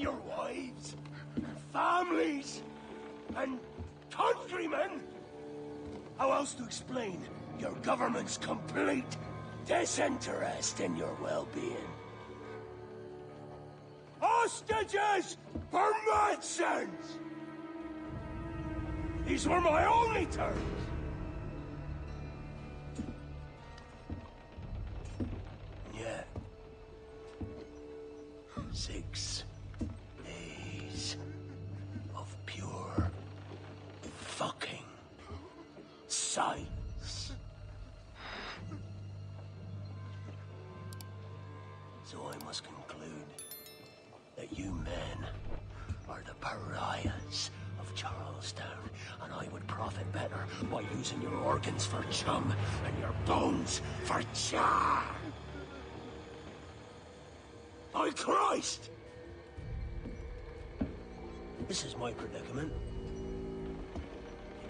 your wives, families, and countrymen? How else to explain your government's complete disinterest in your well-being? Hostages for medicines! These were my only terms. Yeah. Six pariahs of Charlestown, and I would profit better by using your organs for chum and your bones for char. Oh, Christ! This is my predicament.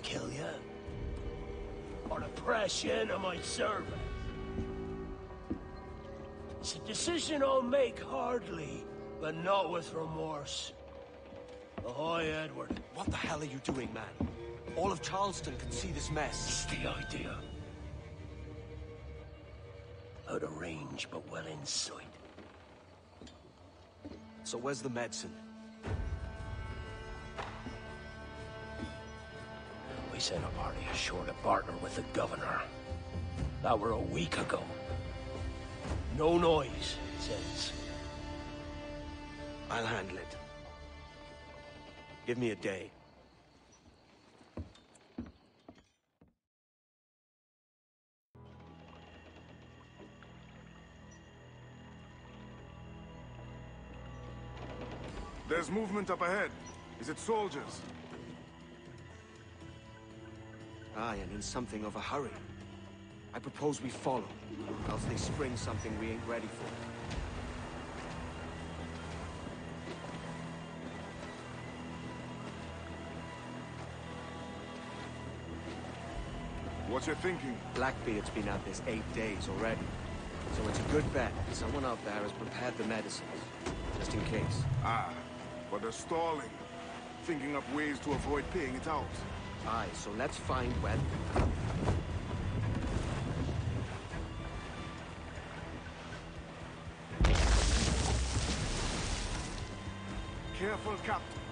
Kill you, or to press you into my service. It's a decision I'll make hardly, but not with remorse. Ahoy, Edward. What the hell are you doing, man? All of Charleston can see this mess. It's the idea. Out of range, but well in sight. So where's the medicine? We sent a party ashore to partner with the governor. That were a week ago. No noise, it says. I'll handle it. Give me a day. There's movement up ahead. Is it soldiers? Aye, and in something of a hurry. I propose we follow, else they spring something we ain't ready for. What you thinking? Blackbeard's been out this eight days already. So it's a good bet someone out there has prepared the medicines, just in case. Ah, but they're stalling. Thinking up ways to avoid paying it out. Aye, so let's find where... Careful, Captain.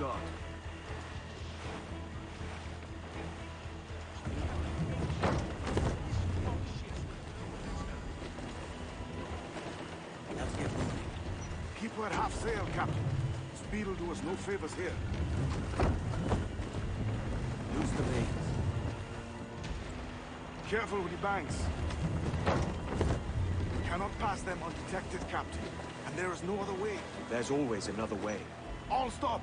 All we've got. Let's get moving. Keep her at half sail, Captain. Speed will do us no favors here. Use the mains. Careful with the banks. We cannot pass them undetected, Captain. And there is no other way. There's always another way. All stop!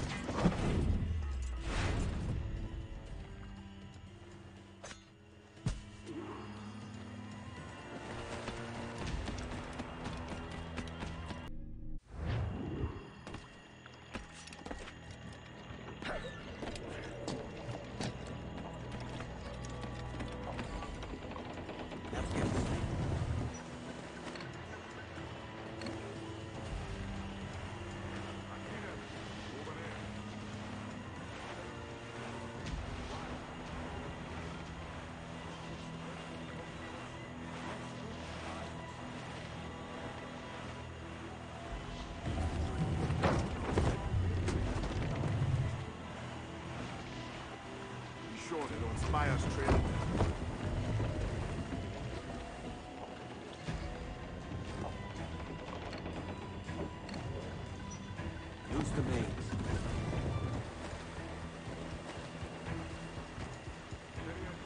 by us, Trim. Use the maze.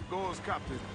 Goes, Captain.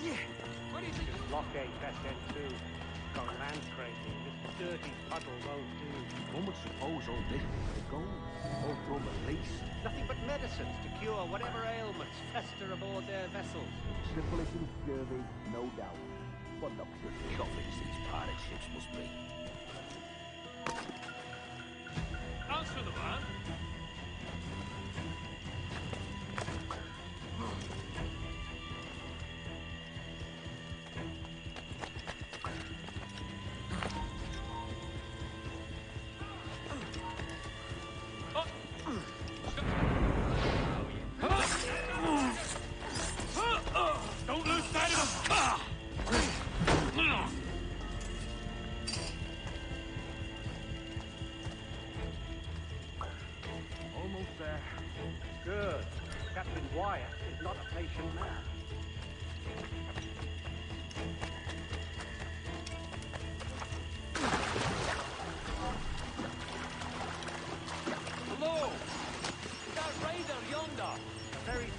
Yeah. What is it? Blockade SN2. Gone land scraping. This dirty puddle won't do. One would suppose all this was the gold. All from at least. Nothing but medicines to cure whatever ailments fester aboard their vessels. Syphilis and scurvy, no doubt. But look, the coffins these pirate ships must be. Answer the man.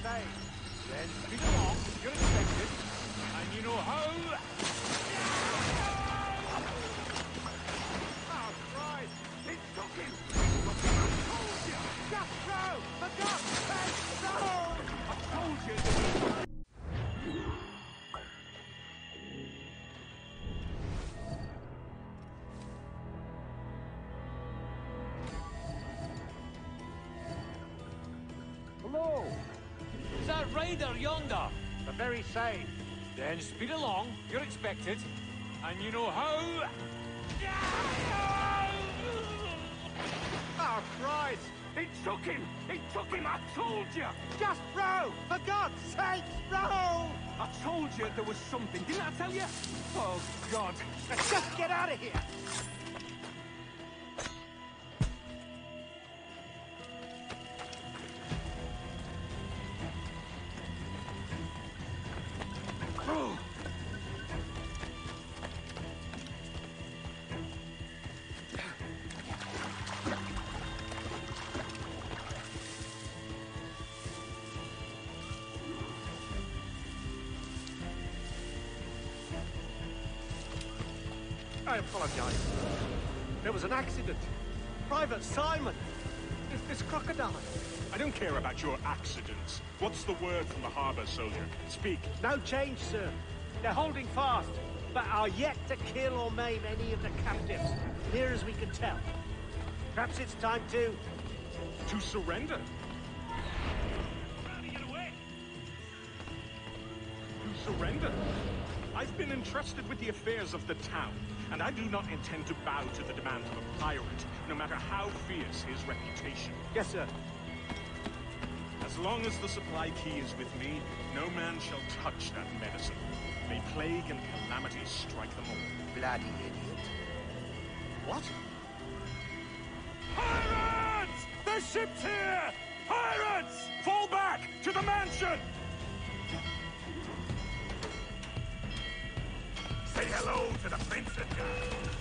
Then speed along, you're expected. And you know how? Raider yonder? The very same. Then speed along, you're expected. And you know how? Oh, Christ! It took him! It took him, I told you! Just row! For God's sake, row! I told you there was something, didn't I tell you? Oh, God. Let's just get out of here! I apologize. There was an accident. Private Simon. is this crocodile? I don't care about your accidents. What's the word from the harbor, soldier? Speak. No change, sir. They're holding fast, but are yet to kill or maim any of the captives, near as we can tell. Perhaps it's time to... To surrender? To surrender? I've been entrusted with the affairs of the town, and I do not intend to bow to the demands of a pirate, no matter how fierce his reputation. Yes, sir. As long as the supply key is with me, no man shall touch that medicine. May plague and calamity strike them all. Bloody idiot. What? Pirates! The ship's here! Pirates! Fall back! To the mansion! To the guy. Stop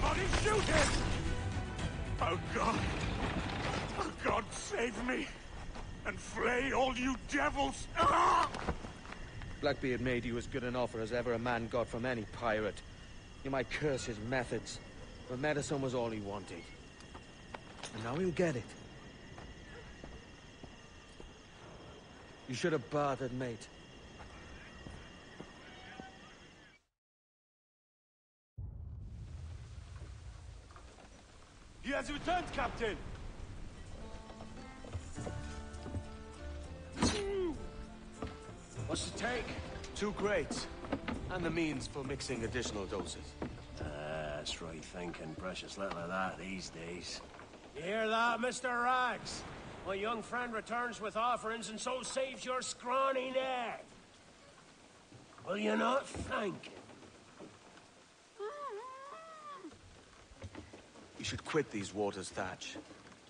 Somebody shoot him! Oh God! Oh God, save me! And flay all you devils! Ah! Blackbeard made you as good an offer as ever a man got from any pirate. You might curse his methods, but medicine was all he wanted. And now he'll get it. You should have bartered, mate. He has returned, Captain! What's the take? Two crates. And the means for mixing additional doses. That's right thinking. Precious little of that these days. You hear that, Mr. Rags? My young friend returns with offerings and so saves your scrawny neck. Will you not thank him? You should quit these waters, Thatch.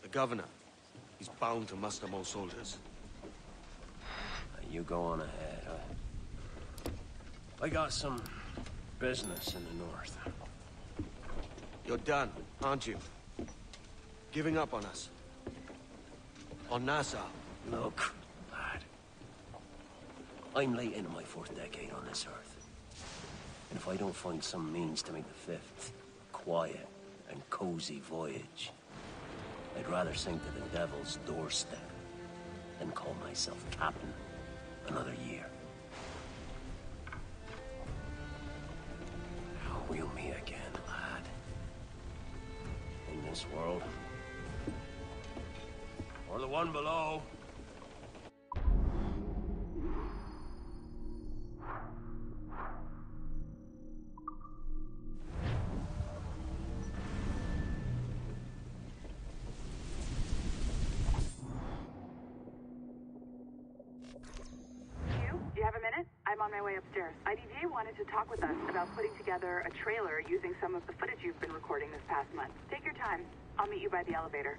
The governor, he's bound to muster more soldiers. You go on ahead. I, I got some business in the north. You're done, aren't you? Giving up on us. On Nassau. Look, lad. I'm late into my fourth decade on this earth. And if I don't find some means to make the fifth quiet and cozy voyage, I'd rather sink to the devil's doorstep than call myself captain another year. We'll meet again, lad. In this world. Or the one below. Have a minute? I'm on my way upstairs. IDJ wanted to talk with us about putting together a trailer using some of the footage you've been recording this past month. Take your time. I'll meet you by the elevator.